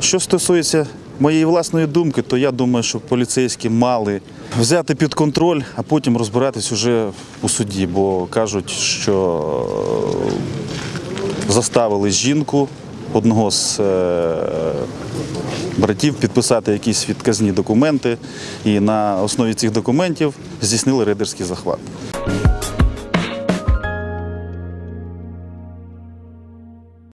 Що стосується моєї власної думки, то я думаю, що поліцейські мали взяти під контроль, а потім розбиратись уже у суді, бо кажуть, що е, заставили жінку одного з е, братів підписати якісь відказні документи, і на основі цих документів здійснили рейдерський захват.